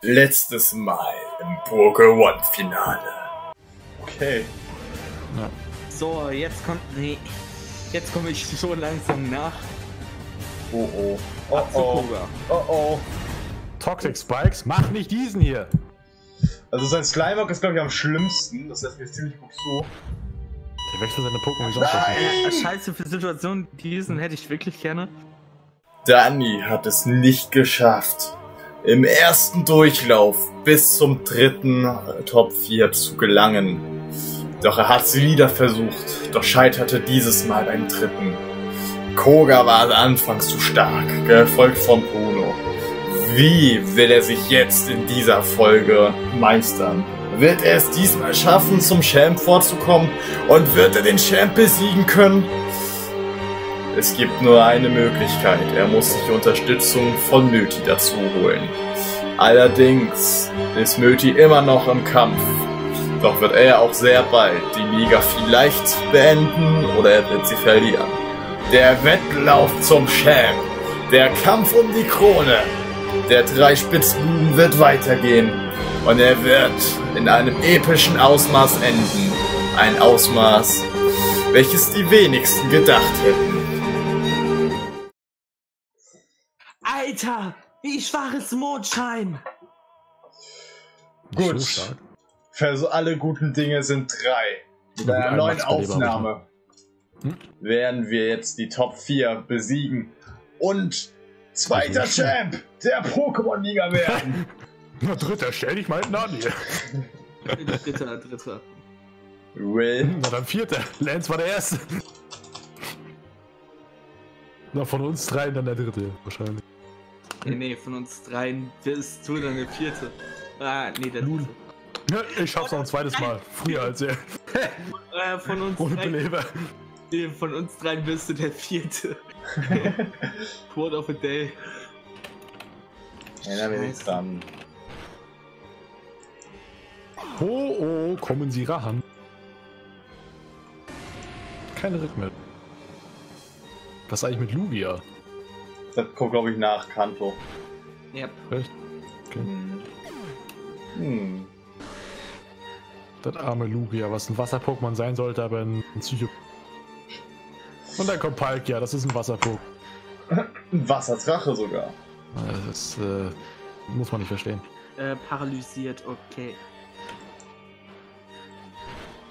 Letztes Mal im Burger One Finale. Okay. Ja. So, jetzt kommt. Nee. Jetzt komme ich so langsam nach. Oh oh. Oh oh. Oh oh. Toxic Spikes, mach nicht diesen hier. Also sein Slimeock ist glaube ich am schlimmsten. Das lässt mich ziemlich gut zu. Der wechselt seine Pokémon wie sonst was. Scheiße, für Situationen diesen hätte ich wirklich gerne. Danny hat es nicht geschafft, im ersten Durchlauf bis zum dritten Top 4 zu gelangen. Doch er hat es wieder versucht, doch scheiterte dieses Mal beim dritten. Koga war anfangs zu stark, gefolgt von Bruno. Wie will er sich jetzt in dieser Folge meistern? Wird er es diesmal schaffen, zum Champ vorzukommen? Und wird er den Champ besiegen können? Es gibt nur eine Möglichkeit. Er muss sich Unterstützung von Möti dazu holen. Allerdings ist Möti immer noch im Kampf. Doch wird er auch sehr bald die Liga vielleicht beenden oder er wird sie verlieren. Der Wettlauf zum Champ. Der Kampf um die Krone. Der drei Spitzbuben wird weitergehen. Und er wird in einem epischen Ausmaß enden. Ein Ausmaß, welches die wenigsten gedacht hätten. Alter, wie schwaches Mondschein. Gut. Für so alle guten Dinge sind drei. Mit einer neuen Aufnahme hm? werden wir jetzt die Top 4 besiegen und zweiter Champ der Pokémon-Liga werden. Na, dritter, stell dich mal hinten an hier. dritter, dritter. Will. Na dann vierter. Lance war der erste. Na, von uns dreien dann der dritte, wahrscheinlich. Nee, nee, von uns dreien bist du dann der vierte. Ah, nee, der dritte. Ja, ich schaff's noch ein zweites Mal. Früher als er. äh, von uns Ohne dreien, Beleber. Nee, von uns dreien bist du der vierte. Quote of a day. Ja, bin ich dran. Oh, oh, kommen Sie ran. Keine Rückmeldung. Was ist eigentlich mit Lugia? Das kommt, glaube ich, nach Kanto. Ja. Echt? Okay. Hm. hm. Das arme Lugia, was ein Wasser-Pokémon sein sollte, aber ein Psycho. Und dann kommt Palkia, das ist ein Wasser-Pokémon. ein Wasserdrache sogar. Das äh, muss man nicht verstehen. Äh, paralysiert, okay.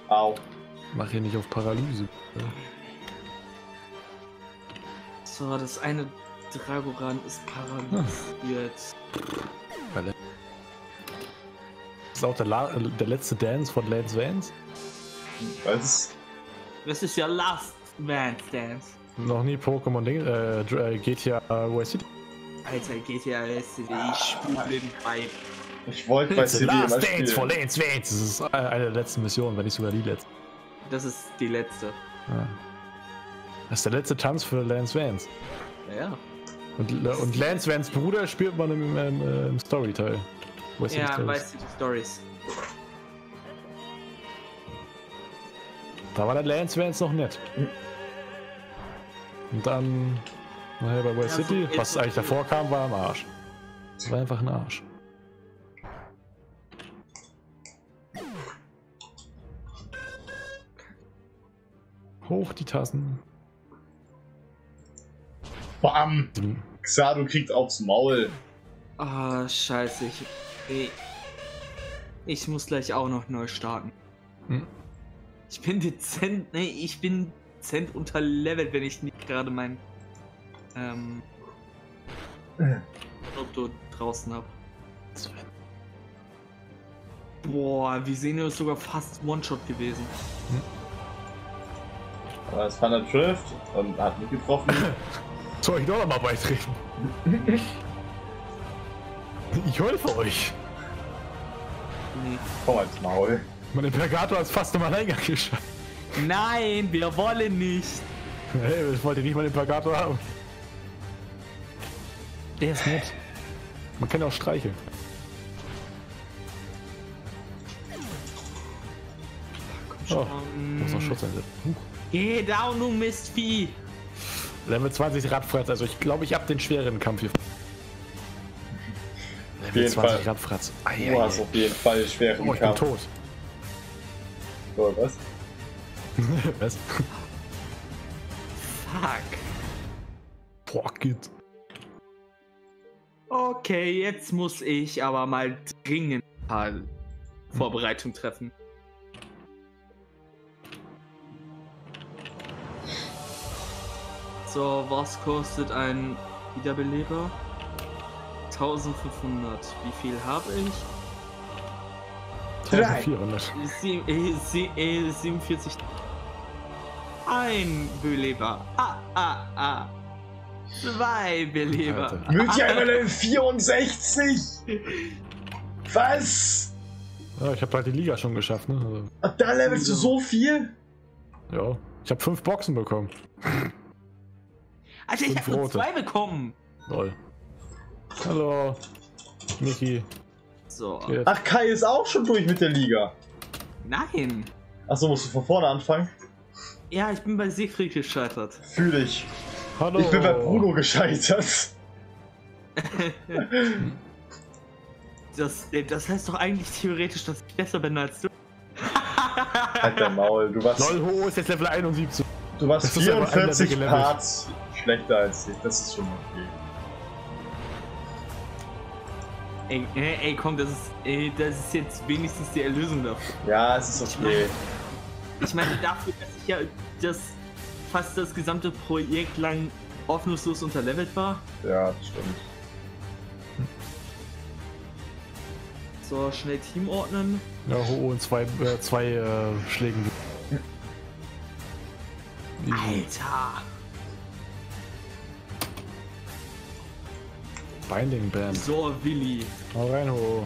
Au. Mach hier nicht auf Paralyse. So, das eine Dragoran ist paralysiert. Das ist auch der, La der letzte Dance von Lance Vance. Was? Das ist ja Last Vance Dance. Noch nie Pokémon Ding, äh, äh GTA Vice City. Alter, GTA Vice City, ich spiele den Vibe. Ich wollte bei CD Last Dance spielen. for Lance Vance. Das ist eine der letzten Missionen, wenn nicht sogar die letzte. Das ist die letzte. Ja. Das ist der letzte Tanz für Lance Vance. Ja. Und, und Lance Vans Bruder spielt man im, im, äh, im Story-Teil. Ja, weißt du die Stories. Da war der Lance Vance noch nett. Und dann nachher bei West ja, City, so was eigentlich davor kam, war am Arsch. Das war einfach ein Arsch. Hoch die Tassen. Bam! Xado kriegt aufs Maul. Ah, oh, scheiße. Ich, ich muss gleich auch noch neu starten. Hm? Ich bin dezent, nee, ich bin dezent unter Level, wenn ich nicht gerade mein ähm, Auto draußen hab. Boah, wie sehen wir ist sogar fast One-Shot gewesen. Hm? Aber es war eine Drift und hat mich getroffen. Soll ich doch noch mal beitreten? ich helfe euch. Komm als Maul. Mein Impergator hat fast im Alleingang geschafft. Nein, wir wollen nicht. Hey, ich wollte nicht mal den Impergator haben. Der ist nett. Man kann auch streicheln. Komm schon. Oh, muss noch Schutz einsetzen. Geh down, du Mistvieh. Level 20 Radfratz, also ich glaube, ich habe den schwereren Kampf hier. Auf jeden Fall. Radfratz. Du hast auf jeden Fall schweren oh, ich bin Kampf. tot. So, was? Was? Fuck. Boah, geht. Okay, jetzt muss ich aber mal dringend ein paar Vorbereitungen treffen. So, was kostet ein Wiederbeleber? 1500. Wie viel habe ich? 1400. Sie, äh, sie, äh, 47. Ein Beleber. Ah, ah, ah. Zwei Beleber. München einmal Level 64! Was? Ja, ich habe halt die Liga schon geschafft, ne? Also, Und da levelst du so viel? ja. Ich habe fünf Boxen bekommen. Alter, ich Fünf habe nur zwei bekommen. Lol. Hallo. Michi. So. Jetzt. Ach, Kai ist auch schon durch mit der Liga. Nein. Achso, musst du von vorne anfangen? Ja, ich bin bei Siegfried gescheitert. Fühl ich. Hallo. Ich bin bei Bruno gescheitert. Das, das heißt doch eigentlich theoretisch, dass ich besser bin als du. Halt dein Maul. Du warst, Lol, Ho ist jetzt Level 71. du warst Das ist aber ein 44 Level gelevelt. Parts schlechter als ich. Das ist schon okay. Ey, ey, ey, komm, das ist, ey, das ist jetzt wenigstens die Erlösung dafür. Ja, es ist okay. Ich meine, dafür, dass ich ja das fast das gesamte Projekt lang hoffnungslos unterlevelt war. Ja, das stimmt. So, schnell Team ordnen. Ja, Ho in zwei, äh, zwei äh, Schlägen. Alter! Binding Band. So, Willi. Hau rein, Ho.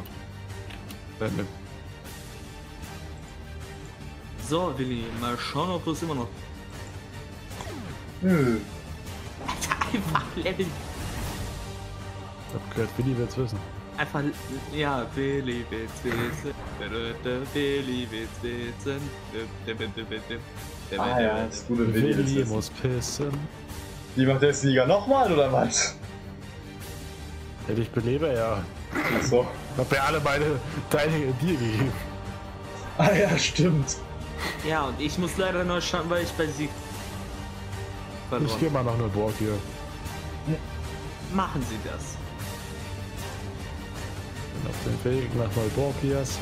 So, Willi. Mal schauen, ob du es immer noch. Hm. Einfach Level. Ich hab gehört, Willi wird's wissen. Einfach, ja, Willi will's wissen. Willi will's wissen. Ah ja, das gute Willi Willi. muss pissen. Die macht die Liga nochmal oder was? Hätte ich belebe, ja. Achso. Hab ja alle meine Teile dir gegeben. Ah ja, stimmt. Ja, und ich muss leider neu starten, weil ich bei Sieg Ich verloren. geh mal noch eine Burg hier. Machen Sie das. Bin auf dem Weg nach Neuborgias.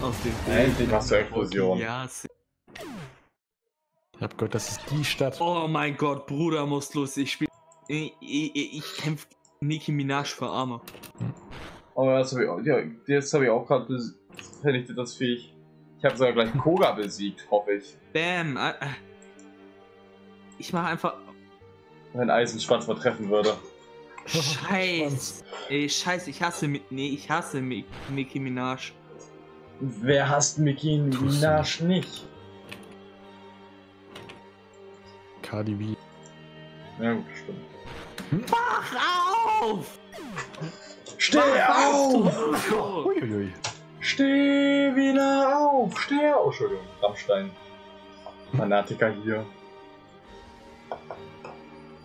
Auf den Endlich machst du Explosion. Ja, Ich hab gehört, das ist die Stadt. oh mein Gott, Bruder muss los. Ich spiel. Ich, ich, ich kämpfe Nicki Minaj für Arme. Oh, das hab ich, auch- ja, jetzt habe ich auch gerade vernichtet das Viech. Ich habe sogar gleich Koga besiegt, hoffe ich. Bam. äh, äh. Ich mache einfach. Wenn Eisenschwanz mal treffen würde. Scheiß. Ey, scheiß, ich hasse. Mi- Nee, ich hasse Nicki Minaj. Wer hasst Mickey Minaj nicht? Cardi B. Ja, gut, stimmt. Mach auf! Steh Mach auf! So. Uiuiui. Steh wieder auf! Steh auf! Entschuldigung, Rammstein. Fanatiker hier.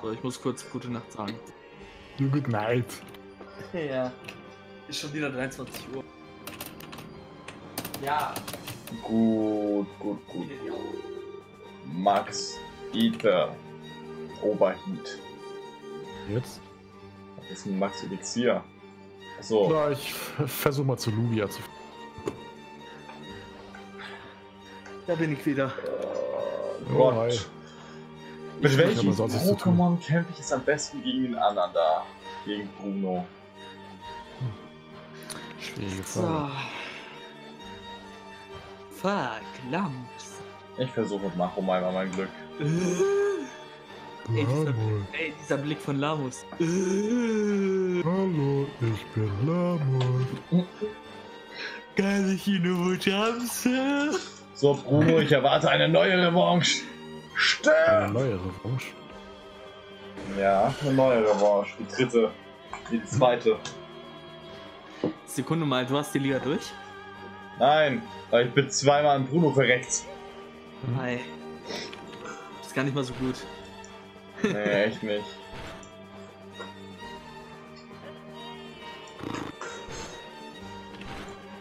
So, ich muss kurz gute Nacht sagen. Good night. Ja. Ist schon wieder 23 Uhr. Ja. Gut, gut, gut. Max Ether. Oberheat. Jetzt? Was ist ein Max Elixier? Achso. Na, ich f- versuch mal zu Lugia zu. Da bin ich wieder. Oh hi. Gott. Mit Ich welchem. Pokémon kämpfe ich jetzt am besten gegen den anderen da? Gegen Bruno. Schwierige So. Frage. Fuck, Lamps. Ich versuche mit Macho mal mein Glück. Ey, dieser, ey, dieser Blick von Lamus. Hallo, ich bin Lamos. Kann ich ihn nur Jamse? So, Bruno, ich erwarte eine neue Revanche. Eine Stirb! neue Revanche. Ja, eine neue Revanche. Die dritte. Die zweite. Sekunde mal, du hast die Liga durch? Nein, weil ich bin zweimal an Bruno verreckt. Hi. Ist gar nicht mal so gut. Nee, echt nicht.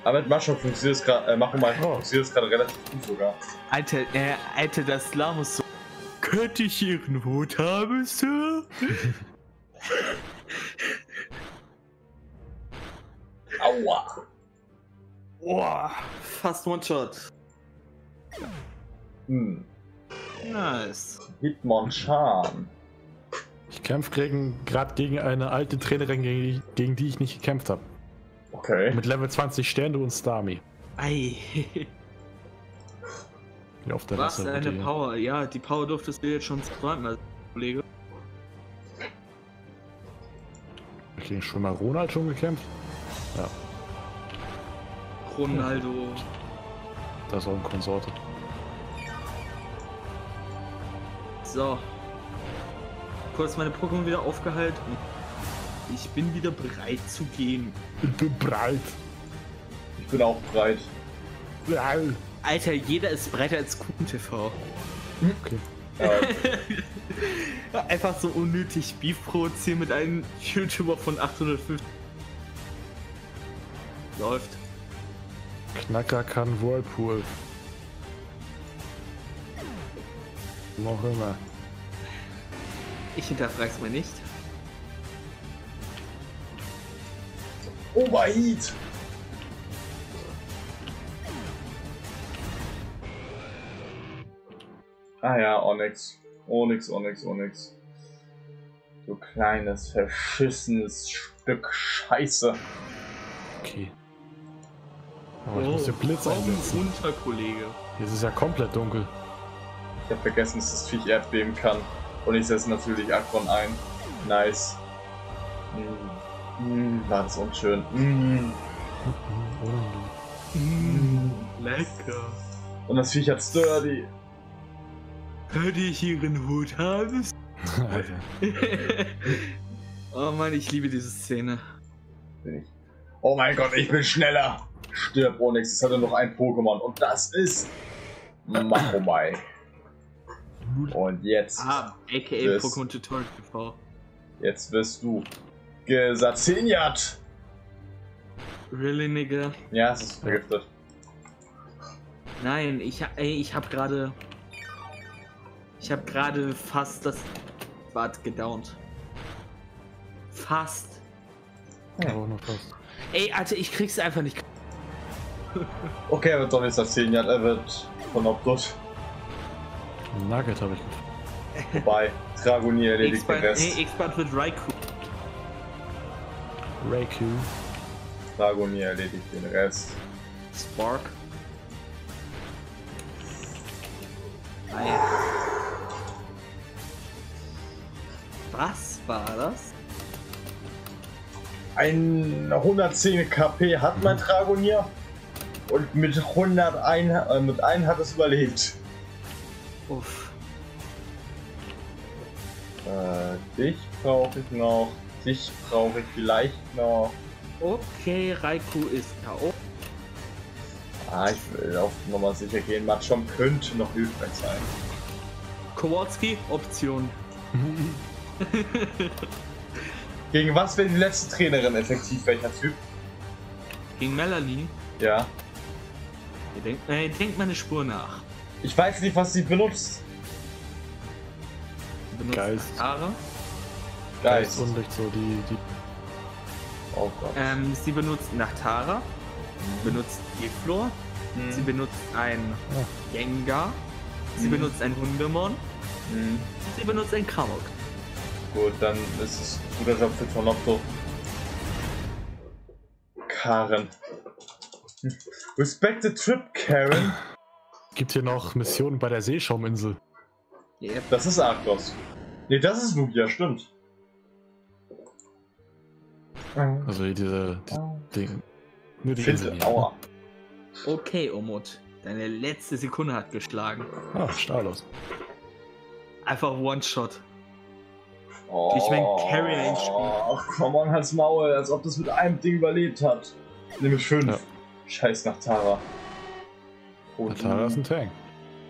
Aber mit Macho funktioniert es gerade, äh, Macho mal oh. funktioniert es gerade relativ gut sogar. Alter, äh, Alter, das Lamus so. Könnte ich Ihren Hut haben, Sir? Aua! Boah, fast One-Shot. Hm. Nice. Hitmonchan. Ich kämpfe gerade gegen eine alte Trainerin, gegen die, gegen die ich nicht gekämpft habe. Okay. Mit Level 20 Sterne und Starmie. Ei. auf der Was eine die... Power? Ja, die Power durftest du jetzt schon zweimal, Kollege. Ich gegen schon mal Ronald schon gekämpft? Ja. Ronaldo. Das ist auch ein Konsorte. So. Kurz meine Pokémon wieder aufgehalten. Ich bin wieder bereit zu gehen. Ich bin bereit. Ich bin auch bereit. Alter, jeder ist breiter als KuchenTV. Okay. Einfach so unnötig Beef provozieren mit einem YouTuber von 850. Läuft. Knacker kann Whirlpool. Noch immer. Ich hinterfrag's mir nicht. Oberheat! Ah ja, Onyx. Onyx, Onyx, Onyx. Du kleines, verschissenes Stück Scheiße. Okay. Aber ich oh, muss den Blitz einsetzen. runter, Kollege. Hier ist es ja komplett dunkel. Ich hab vergessen, dass das Viech erdbeben kann. Und ich setze natürlich Akron ein. Nice. Mm. Mm, war das unschön. Mm. Mm. Lecker. Und das Viech hat Sturdy. Könnte ich ihren Hut haben? oh Mann, ich liebe diese Szene. Oh mein Gott, ich bin schneller. Stirb Onyx, es hatte noch ein Pokémon und das ist Machomai. Und jetzt. Ah, aka Pokémon Tutorial TV. Jetzt wirst du gesaziniert. Really, nigga? Ja, es ist vergiftet. Nein, ich, ey, ich hab gerade. Ich hab gerade fast das Bad gedownt. Fast. Ja, oh, noch fast. Ey, Alter, ich krieg's einfach nicht. okay, er wird doch nicht Saziniert, er wird von Obdut. Nugget habe ich gefunden. Wobei, Dragonier erledigt den Rest. Nee, X-Band wird Raikou. Raikou. Dragonier erledigt den Rest. Spark. Ah, Was war das? Ein 110 KP hat mein Dragonier und mit 101 äh, mit 1 hat es überlebt. Uff. Äh, dich brauche ich noch. Dich brauche ich vielleicht noch. Okay, Raikou ist K.O. Ah, ich will auf Nummer sicher gehen. Matschom könnte noch hilfreich sein. Kowalski, Option. Gegen was wäre die letzte Trainerin effektiv? Welcher Typ? Gegen Melanie? Ja. Denkt, äh, denkt meine Spur nach. Ich weiß nicht, was sie benutzt. Sie benutzt Geist. Haare. Geist. Und so die, die. Oh Gott. Ähm, sie benutzt Nachtara. Mhm. Benutzt Geflor. Mhm. Sie benutzt ein ja. Gengar. Sie mhm. benutzt ein Hundemon. Mhm. Sie benutzt ein Kramok. Gut, dann ist es ein guter Job für Tornopto. Karen. Respect the trip, Karen. Gibt hier noch Missionen bei der Seeschauminsel? Yep. Das ist Arctos. Ne, das ist Lugia, stimmt. Also diese, die Dinge. Nur die Insel. Aua. Okay, Omut. Deine letzte Sekunde hat geschlagen. Ah, Stalos. Einfach One-Shot. Oh, ich mein Carry einspielen. Ach, komm on, halt's Maul, als ob das mit einem Ding überlebt hat. Nämlich fünf. Ja. Scheiß nach Tara. Und Tara ist ein Tank.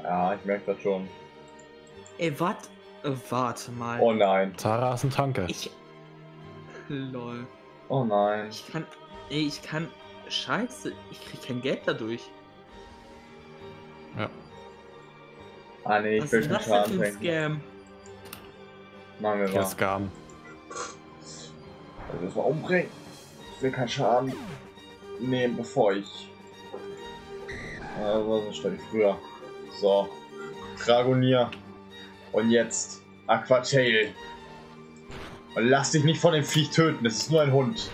Ja, ich merke das schon. Ey, wat? Warte mal. Oh nein. Tara ist ein Tanker. Ich. Lol. Oh nein. Ich kann. Ey, ich kann. Scheiße, ich krieg kein Geld dadurch. Ja. Ah nee, ich Was will ist schon das denn Schaden für ein. Scam? Machen wir mal. Scam. Also das mal umbringen. Ich will keinen Schaden nehmen, bevor ich. Also das statt früher. So. Dragonier. Und jetzt Aquatail. Und lass dich nicht von dem Viech töten, es ist nur ein Hund.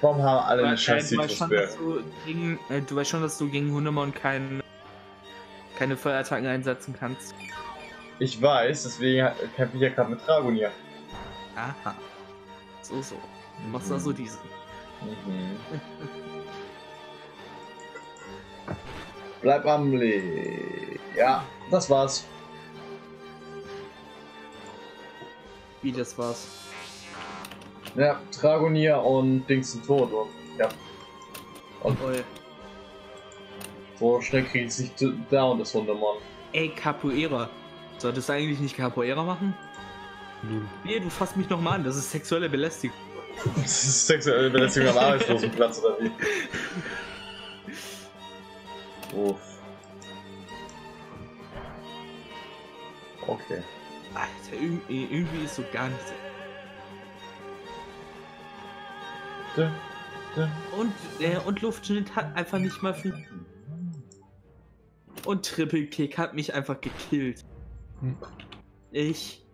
Warum haben alle eine Äh, scheiß du, weißt schon, dass Citrusbeere? du, gegen, äh, du weißt schon, dass du gegen Hundemon kein, keine Feuerattacken einsetzen kannst. Ich weiß, deswegen kämpfe ich ja gerade mit Dragonier. Aha. So, so. Du machst also diesen. Mhm. Bleib am Leben. Ja, das war's. Wie das war's. Ja, Dragonier und Dings sind tot. Und, ja, Und- Oi. so schnell kriege ich sich down, das Hundemann. Ey, Capoeira. Solltest du eigentlich nicht Capoeira machen? Null. Nee, du fasst mich nochmal an. Das ist sexuelle Belästigung. Das ist sexuelle Belästigung am Arbeitslosenplatz oder wie? Uff. Okay. Alter, irgendwie, irgendwie ist so gar nichts. Dun, dun. Und, äh, und Luftschnitt hat einfach nicht mal funktioniert. Und Triple Kick hat mich einfach gekillt. Hm. Ich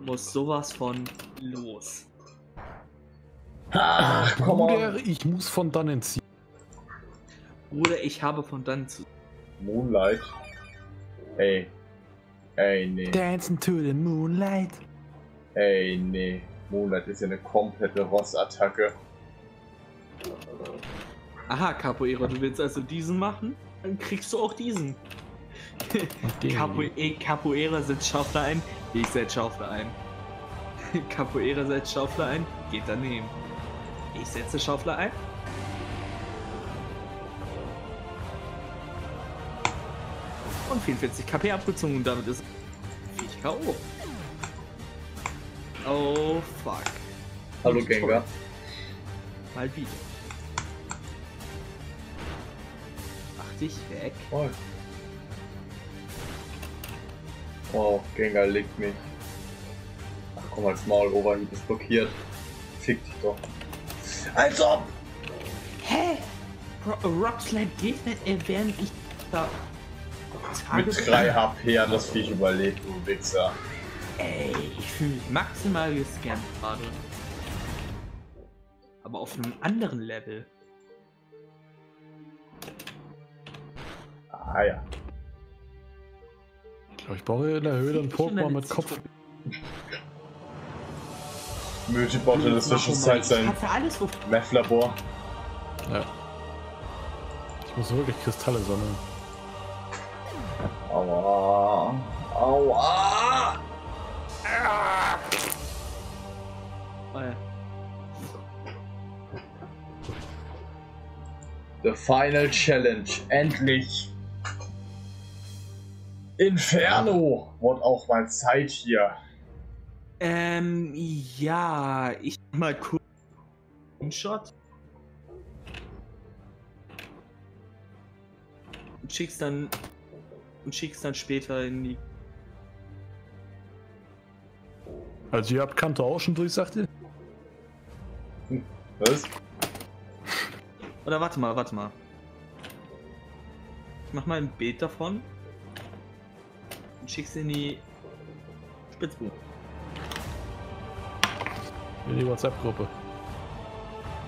muss sowas von los. Ach, komm Bruder, ich muss von dannen ziehen. Bruder, ich habe von dann zu. Moonlight. Ey. Ey, nee. Dancing to the moonlight. Ey, nee. Moonlight ist ja eine komplette Ross-Attacke. Aha, Capoeira, du willst also diesen machen? Dann kriegst du auch diesen. Capo Capoeira setzt Schaufler ein, ich setz Schaufler ein. Capoeira setzt Schaufler ein, geht daneben. Ich setze Schaufler ein. Und 44 KP abgezogen und damit ist Viech K.O. Oh fuck. Hallo, Und Gengar. Mal wieder. Mach dich weg. Oh. Wow, Gengar legt mich. Ach komm, als Maul, Overheat ist blockiert. Fick dich doch. Als ob! Hä? Ro Rockslide geht nicht, äh, während ich da. Tage Mit 3 HP hat das Viech überlebt, du Wichser. Ey, ich fühle mich maximal gescannt gerade. Aber auf einem anderen Level. Ah ja. Ich glaube, ich brauche in der Höhle einen Pokémon mit Kopf. Multibot in der Zwischenzeit sein. Meth-Labor. Ja. Ich muss wirklich Kristalle sammeln. Aua. Oh ja. The Final Challenge. Endlich. Inferno. Wird auch mal Zeit hier. Ähm, ja, ich mal kurz. Shot. Und schick's dann. Und schick's dann später in die. Also ihr habt Kanto auch schon durch, sagt ihr? Was? Oder warte mal, warte mal. Ich mach mal ein Bild davon. Und schick's in die Spitzbuch. In die WhatsApp-Gruppe.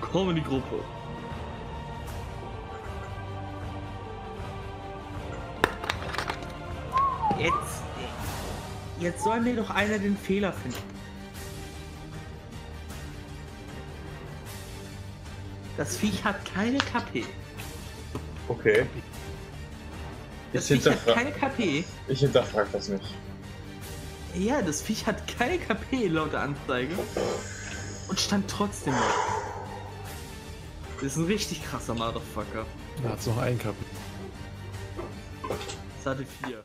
Komm in die Gruppe. Jetzt. Jetzt soll mir doch einer den Fehler finden. Das Viech hat keine KP. Okay. Das Ich Viech hat hinterfrage keine KP. ich hinterfrag das nicht. Ja, das Viech hat keine KP laut der Anzeige. Und stand trotzdem noch. Das ist ein richtig krasser Motherfucker. Da hat's noch einen Kapitel. Das hatte vier.